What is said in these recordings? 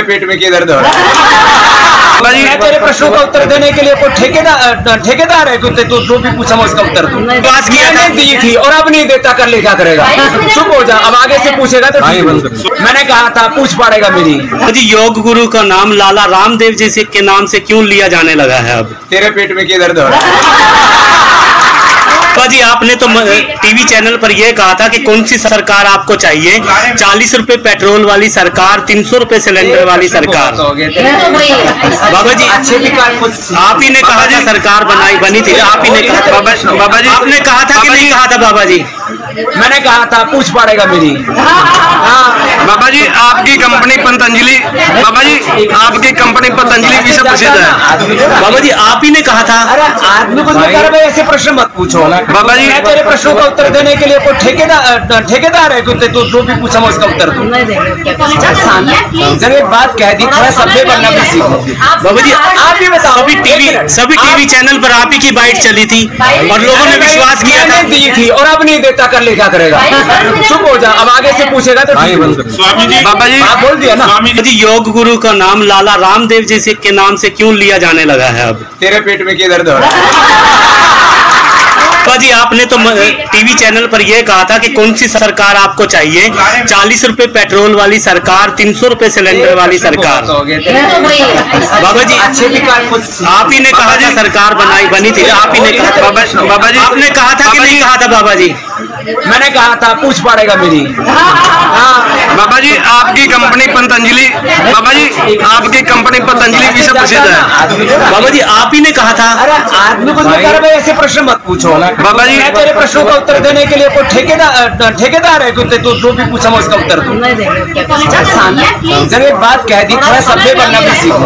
तेरे पेट में किधर दर्द हो रहा है। मैं तेरे प्रश्नों का उत्तर देने के लिए कोई ठेकेदार ठेकेदार है कुत्ते तू जो भी पूछा मैं उसका उत्तर दूँ? पास किया था। मैंने दी थी और अब नहीं देता कर ले क्या करेगा? चुप हो जा अब आगे से पूछेगा तो ठीक है। मैंने कहा था पूछ पड़ेगा मेरी। जी योग गुरु का नाम लाला रामदेव जी से के नाम से क्यों लिया जाने लगा है अब? तेरे पेट में किधर दर्द हो रहा है। जी आपने तो टीवी चैनल पर यह कहा था कि कौन सी सरकार आपको चाहिए? चालीस रुपए पेट्रोल वाली सरकार तीन सौ रूपए सिलेंडर वाली सरकार। हो। बाबा जी आप ही ने कहा था सरकार बनाई बनी थी। आप ही ने कहा था। बाबा बाबा जी आपने कहा था कि नहीं कहा था बाबा जी? मैंने कहा था पूछ पड़ेगा मेरी। हाँ। बाबा जी आपकी कंपनी पतंजलि बाबा जी आपकी कंपनी पतंजलि विश्व प्रसिद्ध है। बाबा जी आप ही ने कहा था। अरे आदमी को भाई। ऐसे प्रश्न मत पूछो। बाबा जी- मैं तेरे प्रश्नों का उत्तर देने के लिए कोई ठेकेदार ठेकेदार है कुत्ते तू जो भी पूछा मैं उसका उत्तर दूँ। जब एक बात कह दी थोड़ा सभ्य बनना भी सीखो। बाबा जी आप ही बताओ। सभी टीवी सभी टीवी चैनल पर आप ही की बाइट चली थी और लोगों ने विश्वास किया था। दी थी और अब नहीं देता कर ले क्या करेगा चुप हो जा अब आगे से पूछेगा तो है। स्वामी जी बाबा जी बोल दिया ना। स्वामी जी योग गुरु का नाम लाला रामदेव जी से के नाम से क्यों लिया जाने लगा है अब? तेरे पेट में किधर दर्द हो रहा है जी आपने तो टीवी चैनल पर यह कहा था कि कौन सी सरकार आपको चाहिए? चालीस रुपए पेट्रोल वाली सरकार तीन सौ रुपए सिलेंडर वाली सरकार। बाबा जी आप ही ने कहा था सरकार बनाई बनी थी। आप ही ने कहा था। बाबा बाबा जी आपने कहा था कि नहीं कहा था बाबा जी? मैंने कहा था पूछ पड़ेगा मेरी। हाँ। बाबा जी आपकी कंपनी पतंजलि बाबा जी आपकी कंपनी पतंजलि विश्व प्रसिद्ध है। बाबा जी आप ही ने कहा था। अरे आदमी को भाई ऐसे प्रश्न मत पूछो। बाबा जी- मैं तेरे प्रश्नों का उत्तर देने के लिए कोई ठेकेदार ठेकेदार है कुत्ते तू जो भी पूछा मैं उसका उत्तर दूँ। जब एक बात कह दी थोड़ा सभ्य बनना भी सीखो।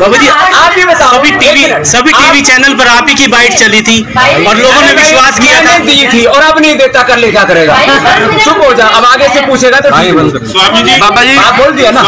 बाबा जी आप ही बताओ। सभी टीवी सभी टीवी चैनल पर आप ही की बाइट चली थी और लोगों ने विश्वास किया था। दी थी और अब नहीं देता कर ले क्या करेगा? चुप हो जा अब आगे से पूछेगा तो ठीक है। स्वामी जी बाबा जी आप बोल दिया ना